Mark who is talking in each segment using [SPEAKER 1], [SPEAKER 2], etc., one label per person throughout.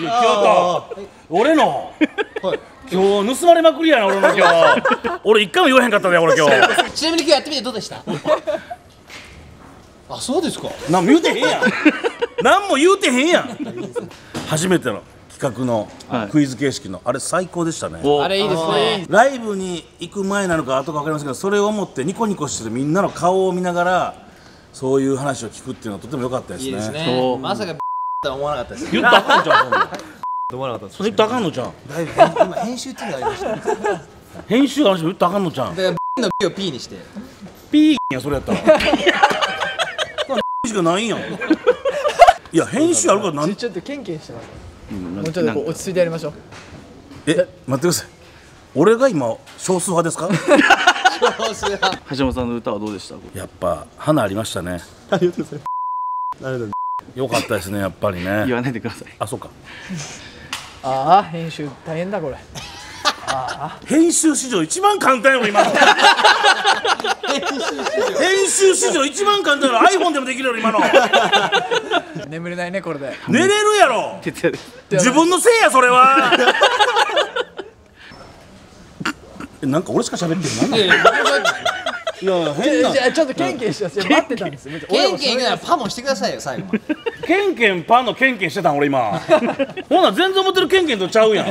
[SPEAKER 1] いや京都俺の。
[SPEAKER 2] はい。
[SPEAKER 1] 今日盗まれまくりやな俺の今日。俺一回も言わへんかったで俺今日。
[SPEAKER 2] ちなみに今日やってみてどうでした？あそうですか。
[SPEAKER 1] 何も言うてへんやん。何も言うてへんやん。初めての企画の
[SPEAKER 3] はい。
[SPEAKER 1] クイズ形式の。あれ最高でしたね。
[SPEAKER 3] お。
[SPEAKER 2] あれいいですね。
[SPEAKER 1] ライブに行く前なのか後か分かりませんけどそれを思ってニコニコしてるみんなの顔を見ながらそういう話を聞くっていうのはとても良かったですね。
[SPEAKER 2] いいですね。
[SPEAKER 3] そう。
[SPEAKER 2] まさか思わなかったです。
[SPEAKER 1] 言ったらあかんのちゃんなん
[SPEAKER 4] 思わなかったです
[SPEAKER 1] それ言ったらあかんのちゃう。
[SPEAKER 2] だいぶ今編集っていうのがありました。だか
[SPEAKER 1] 編集あの人言ったらあかんのちゃう。
[SPEAKER 2] らの B を P にして。
[SPEAKER 1] ピーやそれやったら。しかないんやん。いや編集あるからなん
[SPEAKER 5] ちょっとケンケンしてます。もうちょっとこう落ち着いてやりましょう。
[SPEAKER 1] え待ってください。俺が今少数派ですか？
[SPEAKER 2] そうする
[SPEAKER 3] 橋本さんの歌はどうでした？
[SPEAKER 1] やっぱ花ありましたね。
[SPEAKER 4] ありがとうございます。ありがとうございます
[SPEAKER 1] よかったですねやっぱりね。
[SPEAKER 3] 言わないでください。
[SPEAKER 1] あそうか。
[SPEAKER 5] ああ編集大変だこれ。
[SPEAKER 1] 編集史上一番簡単やろ今の。編集史上一番簡単やろ。iPhone でもできるやろ今の。
[SPEAKER 5] 眠れないねこれで。
[SPEAKER 1] 寝れるやろ。自分のせいやそれは。えなんか俺しか喋ってるなんなん？いや変な。
[SPEAKER 5] じゃあちょっとケンケンしてますいや待ってたんです。よ
[SPEAKER 2] ケンケン。ならパもしてくださいよ最後まで。
[SPEAKER 1] ケンケンパンのケンケンしてたん俺今。ほな全然思ってるケンケンとちゃうやん。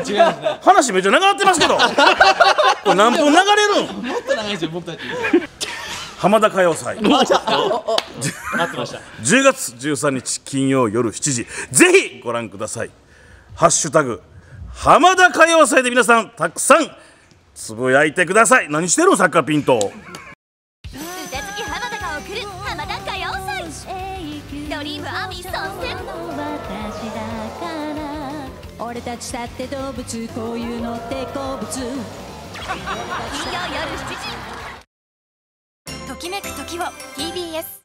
[SPEAKER 1] 話めっちゃ長なってますけど。これ何分流れるん？
[SPEAKER 2] もっと長いですよ僕たち。
[SPEAKER 1] 浜田歌謡祭。
[SPEAKER 2] 待ってました。
[SPEAKER 1] 10月13日金曜夜7時。ぜひご覧ください。ハッシュタグ浜田歌謡祭で皆さんたくさんつぶやいてください。何してるのサッカーピント
[SPEAKER 6] ドリームアーミー参戦
[SPEAKER 7] 俺たちだって動物こういうのって好物
[SPEAKER 6] 金曜夜7時。ときめく時を TBS